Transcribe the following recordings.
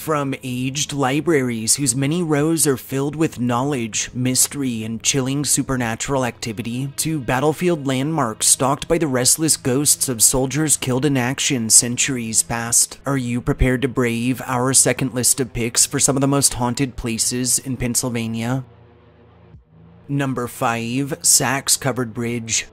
From aged libraries whose many rows are filled with knowledge, mystery, and chilling supernatural activity, to battlefield landmarks stalked by the restless ghosts of soldiers killed in action centuries past, are you prepared to brave our second list of picks for some of the most haunted places in Pennsylvania? Number 5 Sachs Covered Bridge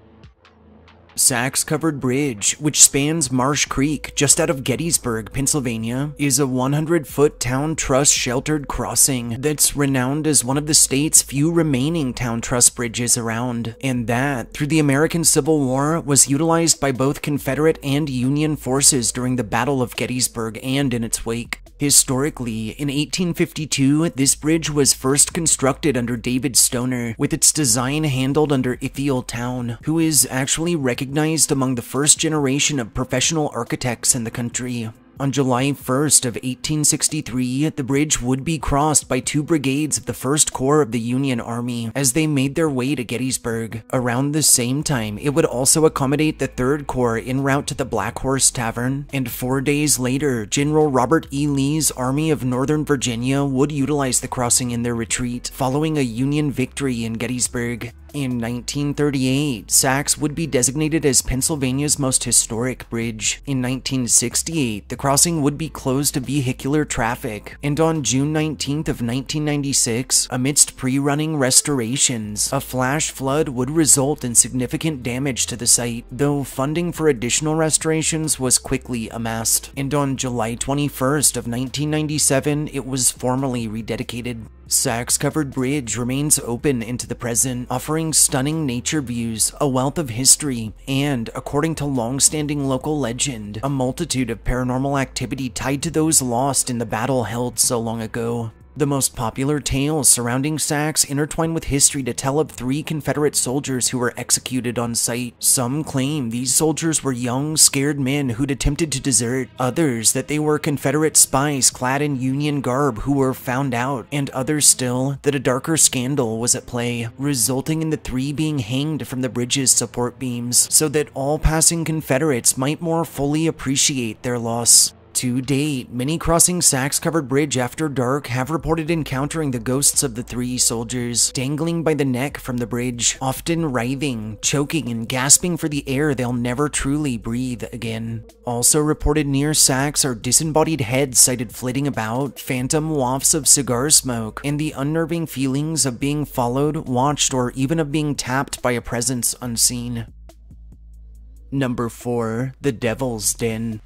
Sachs Covered Bridge, which spans Marsh Creek just out of Gettysburg, Pennsylvania, is a 100 foot town truss sheltered crossing that's renowned as one of the state's few remaining town truss bridges around, and that, through the American Civil War, was utilized by both Confederate and Union forces during the Battle of Gettysburg and in its wake. Historically, in 1852, this bridge was first constructed under David Stoner, with its design handled under Ithiel Town, who is actually recognized among the first generation of professional architects in the country. On July 1st of 1863, the bridge would be crossed by two brigades of the 1st Corps of the Union Army as they made their way to Gettysburg. Around the same time, it would also accommodate the 3rd Corps en route to the Black Horse Tavern, and four days later, General Robert E. Lee's Army of Northern Virginia would utilize the crossing in their retreat, following a Union victory in Gettysburg. In 1938, Sachs would be designated as Pennsylvania's most historic bridge. In 1968, the crossing would be closed to vehicular traffic, and on June 19th of 1996, amidst pre-running restorations, a flash flood would result in significant damage to the site, though funding for additional restorations was quickly amassed. And on July 21st of 1997, it was formally rededicated. Sachs Covered Bridge remains open into the present, offering stunning nature views, a wealth of history, and, according to long-standing local legend, a multitude of paranormal activity tied to those lost in the battle held so long ago. The most popular tales surrounding Sachs intertwine with history to tell of three Confederate soldiers who were executed on sight. Some claim these soldiers were young, scared men who'd attempted to desert, others that they were Confederate spies clad in Union garb who were found out, and others still that a darker scandal was at play, resulting in the three being hanged from the bridge's support beams so that all passing Confederates might more fully appreciate their loss. To date, many crossing Sachs covered bridge after dark have reported encountering the ghosts of the three soldiers, dangling by the neck from the bridge, often writhing, choking, and gasping for the air they'll never truly breathe again. Also reported near Sachs are disembodied heads sighted flitting about, phantom wafts of cigar smoke, and the unnerving feelings of being followed, watched, or even of being tapped by a presence unseen. Number 4. The Devil's Den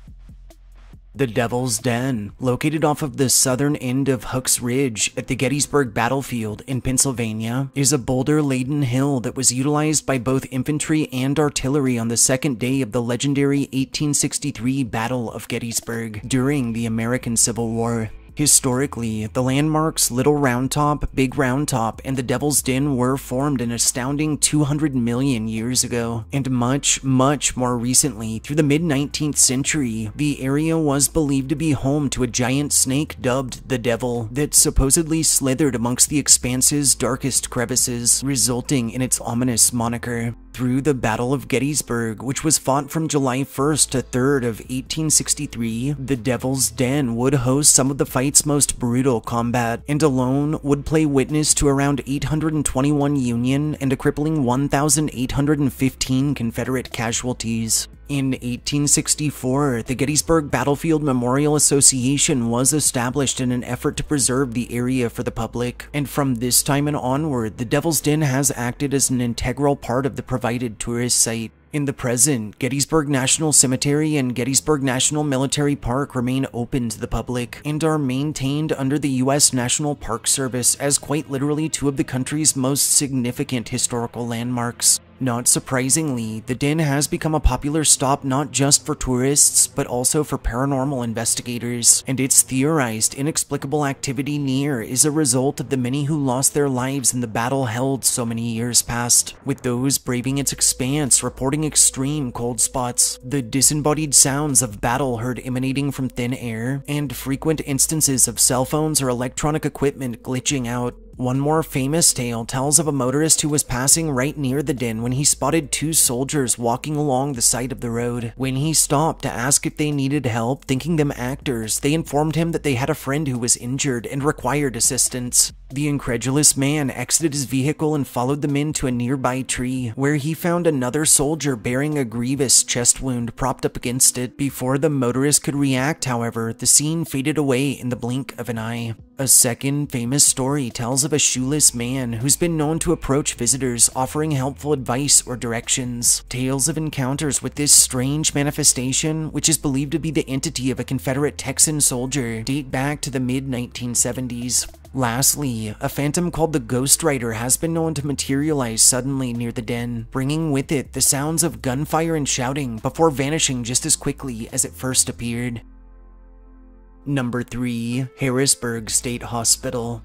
the Devil's Den, located off of the southern end of Houck's Ridge at the Gettysburg Battlefield in Pennsylvania, is a boulder-laden hill that was utilized by both infantry and artillery on the second day of the legendary 1863 Battle of Gettysburg during the American Civil War. Historically, the landmarks Little Round Top, Big Round Top, and the Devil's Den were formed an astounding 200 million years ago, and much, much more recently, through the mid 19th century, the area was believed to be home to a giant snake dubbed the Devil that supposedly slithered amongst the expanse's darkest crevices, resulting in its ominous moniker. Through the Battle of Gettysburg, which was fought from July 1st to 3rd of 1863, the Devil's Den would host some of the fight's most brutal combat, and alone would play witness to around 821 Union and a crippling 1,815 Confederate casualties. In 1864, the Gettysburg Battlefield Memorial Association was established in an effort to preserve the area for the public, and from this time and onward, the Devil's Den has acted as an integral part of the provided tourist site. In the present, Gettysburg National Cemetery and Gettysburg National Military Park remain open to the public and are maintained under the U.S. National Park Service as quite literally two of the country's most significant historical landmarks. Not surprisingly, the Den has become a popular stop not just for tourists, but also for paranormal investigators, and its theorized inexplicable activity near is a result of the many who lost their lives in the battle held so many years past, with those braving its expanse reporting extreme cold spots, the disembodied sounds of battle heard emanating from thin air, and frequent instances of cell phones or electronic equipment glitching out. One more famous tale tells of a motorist who was passing right near the den when he spotted two soldiers walking along the side of the road. When he stopped to ask if they needed help, thinking them actors, they informed him that they had a friend who was injured and required assistance. The incredulous man exited his vehicle and followed the men to a nearby tree, where he found another soldier bearing a grievous chest wound propped up against it. Before the motorist could react, however, the scene faded away in the blink of an eye. A second famous story tells of a shoeless man who's been known to approach visitors offering helpful advice or directions. Tales of encounters with this strange manifestation, which is believed to be the entity of a Confederate Texan soldier, date back to the mid 1970s. Lastly, a phantom called the Ghost Rider has been known to materialize suddenly near the den, bringing with it the sounds of gunfire and shouting before vanishing just as quickly as it first appeared. Number 3. Harrisburg State Hospital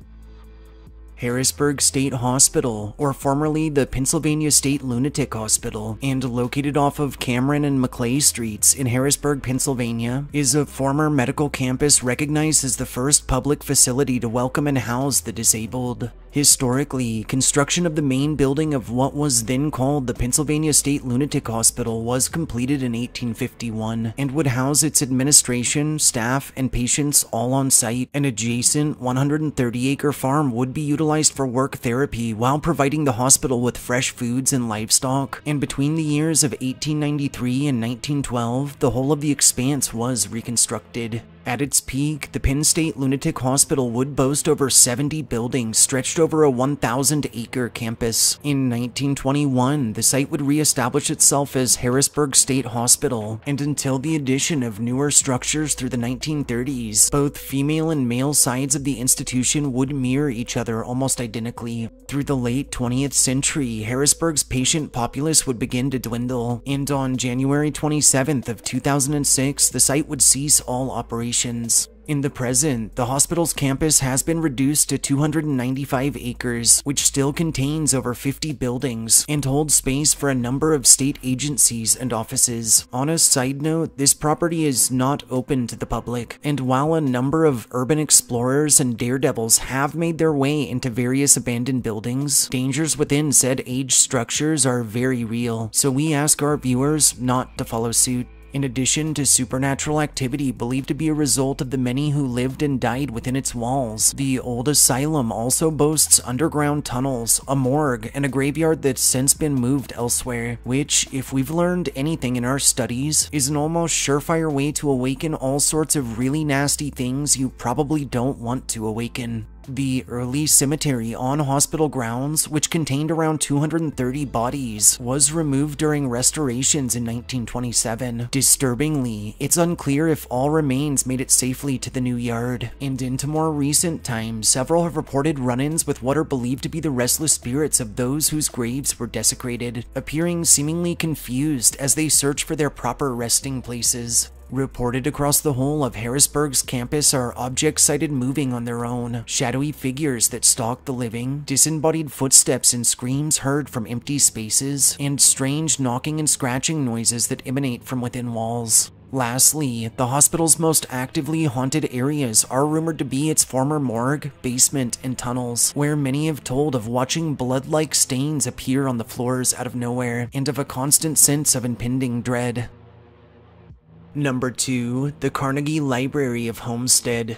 Harrisburg State Hospital, or formerly the Pennsylvania State Lunatic Hospital, and located off of Cameron and Maclay Streets in Harrisburg, Pennsylvania, is a former medical campus recognized as the first public facility to welcome and house the disabled. Historically, construction of the main building of what was then called the Pennsylvania State Lunatic Hospital was completed in 1851 and would house its administration, staff, and patients all on site. An adjacent 130 acre farm would be utilized for work therapy while providing the hospital with fresh foods and livestock. And between the years of 1893 and 1912, the whole of the expanse was reconstructed. At its peak, the Penn State Lunatic Hospital would boast over 70 buildings stretched over a 1,000 acre campus. In 1921, the site would reestablish itself as Harrisburg State Hospital, and until the addition of newer structures through the 1930s, both female and male sides of the institution would mirror each other almost identically. Through the late 20th century, Harrisburg's patient populace would begin to dwindle, and on January 27th of 2006, the site would cease all operations operations. In the present, the hospital's campus has been reduced to 295 acres, which still contains over 50 buildings and holds space for a number of state agencies and offices. On a side note, this property is not open to the public, and while a number of urban explorers and daredevils have made their way into various abandoned buildings, dangers within said age structures are very real, so we ask our viewers not to follow suit. In addition to supernatural activity believed to be a result of the many who lived and died within its walls, the old asylum also boasts underground tunnels, a morgue, and a graveyard that's since been moved elsewhere, which, if we've learned anything in our studies, is an almost surefire way to awaken all sorts of really nasty things you probably don't want to awaken. The early cemetery on hospital grounds, which contained around 230 bodies, was removed during restorations in 1927. Disturbingly, it's unclear if all remains made it safely to the new yard, and into more recent times, several have reported run-ins with what are believed to be the restless spirits of those whose graves were desecrated, appearing seemingly confused as they search for their proper resting places. Reported across the whole of Harrisburg's campus are objects sighted moving on their own, shadowy figures that stalk the living, disembodied footsteps and screams heard from empty spaces, and strange knocking and scratching noises that emanate from within walls. Lastly, the hospital's most actively haunted areas are rumored to be its former morgue, basement, and tunnels, where many have told of watching blood-like stains appear on the floors out of nowhere, and of a constant sense of impending dread. Number 2. The Carnegie Library of Homestead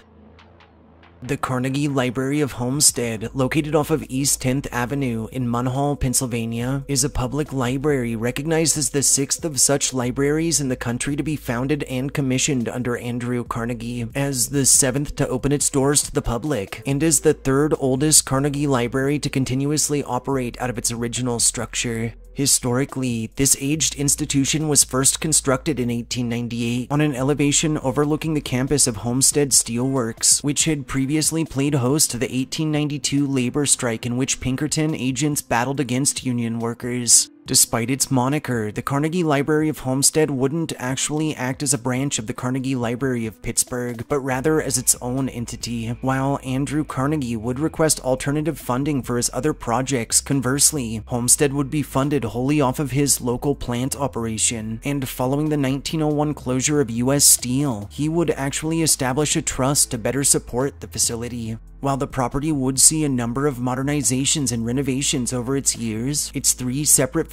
the Carnegie Library of Homestead, located off of East 10th Avenue in Munhall, Pennsylvania, is a public library recognized as the sixth of such libraries in the country to be founded and commissioned under Andrew Carnegie, as the seventh to open its doors to the public, and is the third oldest Carnegie Library to continuously operate out of its original structure. Historically, this aged institution was first constructed in 1898 on an elevation overlooking the campus of Homestead Steelworks, which had previously played host to the 1892 labor strike in which Pinkerton agents battled against union workers. Despite its moniker, the Carnegie Library of Homestead wouldn't actually act as a branch of the Carnegie Library of Pittsburgh, but rather as its own entity. While Andrew Carnegie would request alternative funding for his other projects, conversely, Homestead would be funded wholly off of his local plant operation. And following the 1901 closure of U.S. Steel, he would actually establish a trust to better support the facility. While the property would see a number of modernizations and renovations over its years, its three separate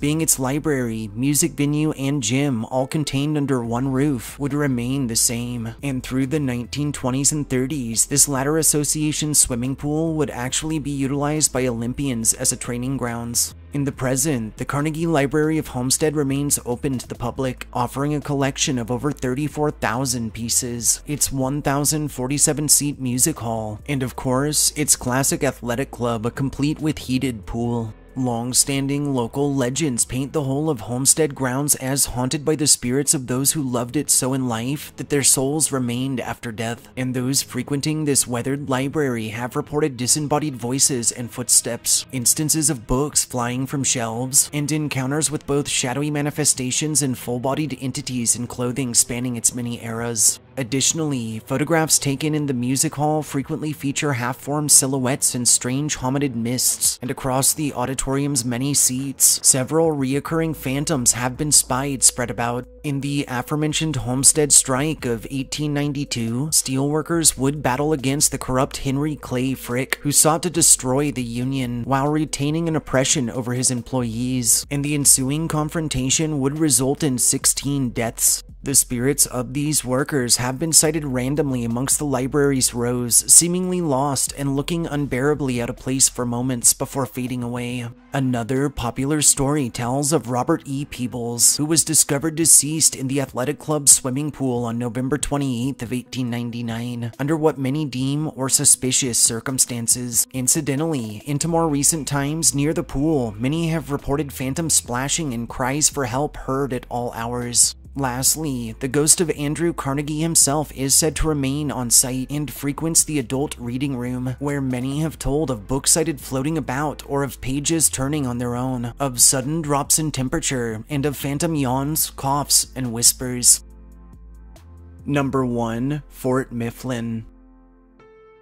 being its library, music venue, and gym, all contained under one roof, would remain the same. And through the 1920s and 30s, this latter association swimming pool would actually be utilized by Olympians as a training grounds. In the present, the Carnegie Library of Homestead remains open to the public, offering a collection of over 34,000 pieces, its 1,047 seat music hall, and of course, its classic athletic club, complete with heated pool. Long-standing local legends paint the whole of Homestead grounds as haunted by the spirits of those who loved it so in life that their souls remained after death, and those frequenting this weathered library have reported disembodied voices and footsteps, instances of books flying from shelves, and encounters with both shadowy manifestations and full-bodied entities in clothing spanning its many eras. Additionally, photographs taken in the music hall frequently feature half-formed silhouettes and strange hominid mists, and across the auditorium's many seats, several reoccurring phantoms have been spied spread about. In the aforementioned Homestead strike of 1892, steelworkers would battle against the corrupt Henry Clay Frick, who sought to destroy the Union while retaining an oppression over his employees, and the ensuing confrontation would result in 16 deaths. The spirits of these workers have been sighted randomly amongst the library's rows, seemingly lost and looking unbearably out of place for moments before fading away. Another popular story tells of Robert E. Peebles, who was discovered deceased in the athletic club's swimming pool on November 28th of 1899, under what many deem or suspicious circumstances. Incidentally, into more recent times, near the pool, many have reported phantom splashing and cries for help heard at all hours. Lastly, the ghost of Andrew Carnegie himself is said to remain on site and frequents the adult reading room, where many have told of books sighted floating about or of pages turning on their own, of sudden drops in temperature, and of phantom yawns, coughs, and whispers. Number 1. Fort Mifflin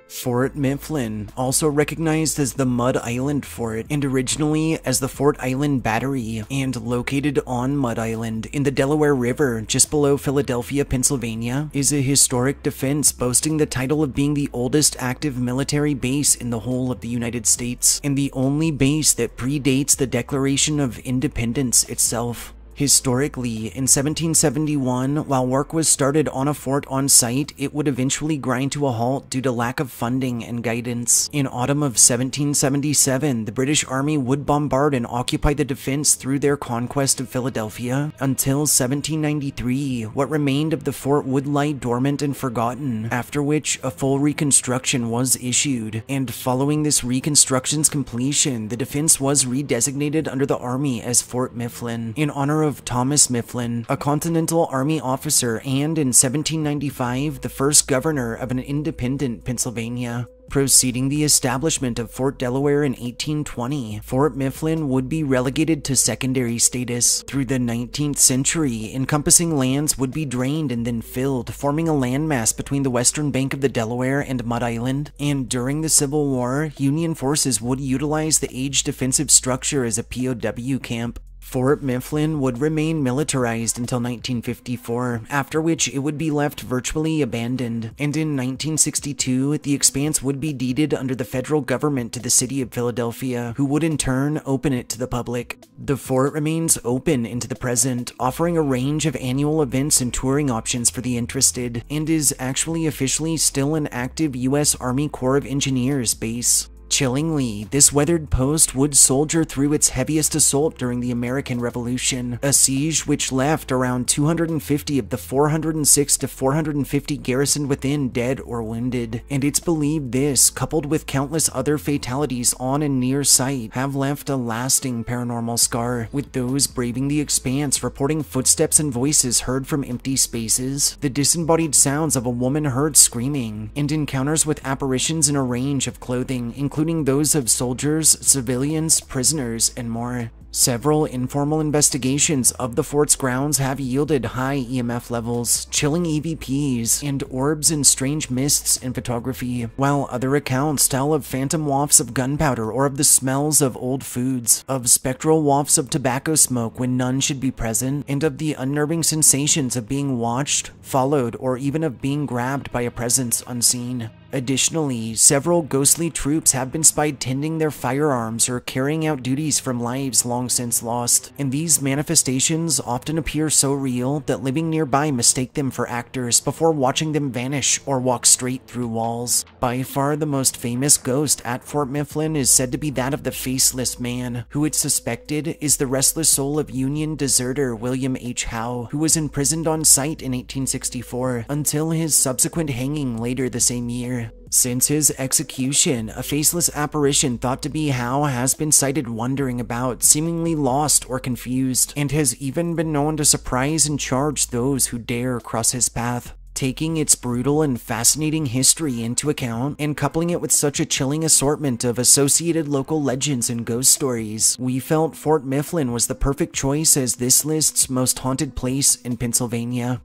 Fort Mifflin, also recognized as the Mud Island Fort and originally as the Fort Island Battery, and located on Mud Island in the Delaware River just below Philadelphia, Pennsylvania, is a historic defense boasting the title of being the oldest active military base in the whole of the United States, and the only base that predates the Declaration of Independence itself. Historically, in 1771, while work was started on a fort on site, it would eventually grind to a halt due to lack of funding and guidance. In autumn of 1777, the British Army would bombard and occupy the defense through their conquest of Philadelphia. Until 1793, what remained of the fort would lie dormant and forgotten, after which a full reconstruction was issued. And following this reconstruction's completion, the defense was redesignated under the Army as Fort Mifflin, in honor of Thomas Mifflin, a Continental Army officer and in 1795 the first governor of an independent Pennsylvania. Preceding the establishment of Fort Delaware in 1820, Fort Mifflin would be relegated to secondary status. Through the 19th century, encompassing lands would be drained and then filled, forming a landmass between the western bank of the Delaware and Mud Island. And during the Civil War, Union forces would utilize the aged defensive structure as a POW camp. Fort Mifflin would remain militarized until 1954, after which it would be left virtually abandoned, and in 1962, the expanse would be deeded under the federal government to the city of Philadelphia, who would in turn open it to the public. The fort remains open into the present, offering a range of annual events and touring options for the interested, and is actually officially still an active U.S. Army Corps of Engineers base. Chillingly, this weathered post would soldier through its heaviest assault during the American Revolution, a siege which left around 250 of the 406 to 450 garrisoned within dead or wounded, and it's believed this, coupled with countless other fatalities on and near site, have left a lasting paranormal scar, with those braving the expanse reporting footsteps and voices heard from empty spaces, the disembodied sounds of a woman heard screaming, and encounters with apparitions in a range of clothing, including including those of soldiers, civilians, prisoners, and more. Several informal investigations of the fort's grounds have yielded high EMF levels, chilling EVPs, and orbs and strange mists in photography, while other accounts tell of phantom wafts of gunpowder or of the smells of old foods, of spectral wafts of tobacco smoke when none should be present, and of the unnerving sensations of being watched, followed, or even of being grabbed by a presence unseen. Additionally, several ghostly troops have been spied tending their firearms or carrying out duties from lives long since lost, and these manifestations often appear so real that living nearby mistake them for actors before watching them vanish or walk straight through walls. By far the most famous ghost at Fort Mifflin is said to be that of the Faceless Man, who it's suspected is the restless soul of Union deserter William H. Howe, who was imprisoned on site in 1864 until his subsequent hanging later the same year. Since his execution, a faceless apparition thought to be Howe has been sighted wandering about, seemingly lost or confused, and has even been known to surprise and charge those who dare cross his path. Taking its brutal and fascinating history into account and coupling it with such a chilling assortment of associated local legends and ghost stories, we felt Fort Mifflin was the perfect choice as this list's most haunted place in Pennsylvania.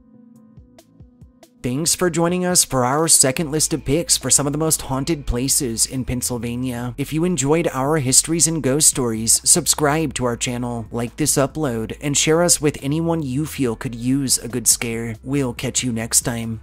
Thanks for joining us for our second list of picks for some of the most haunted places in Pennsylvania. If you enjoyed our histories and ghost stories, subscribe to our channel, like this upload, and share us with anyone you feel could use a good scare. We'll catch you next time.